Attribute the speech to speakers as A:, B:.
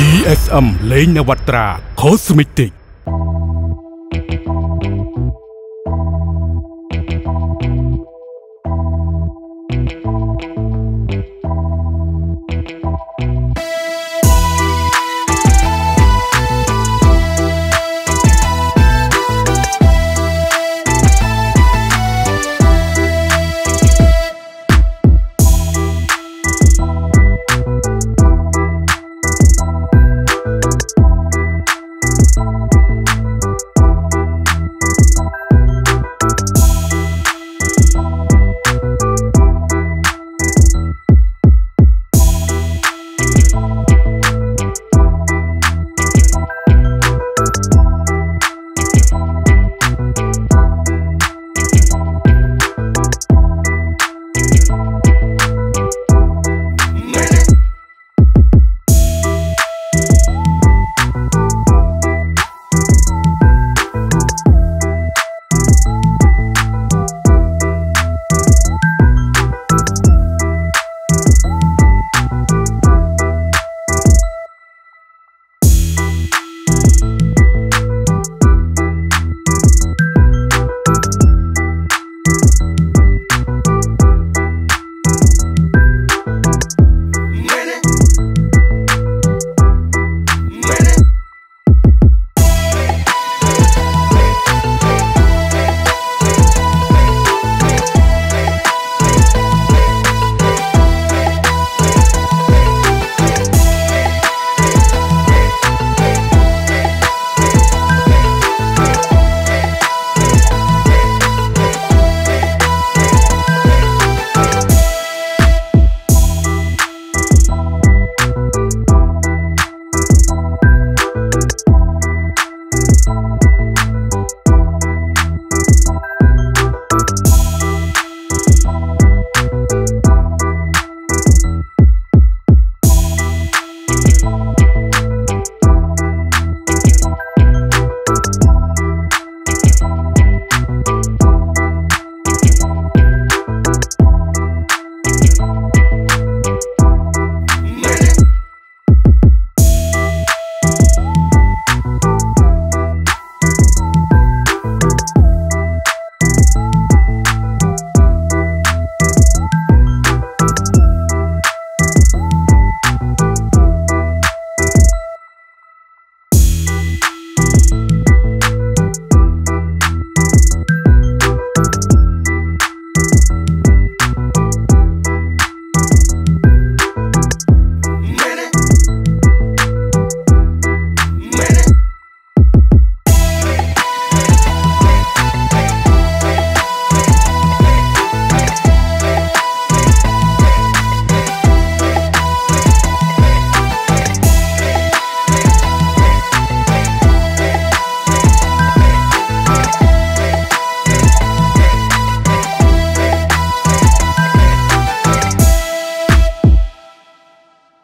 A: GSM លេងនវត្រា Cosmetic អ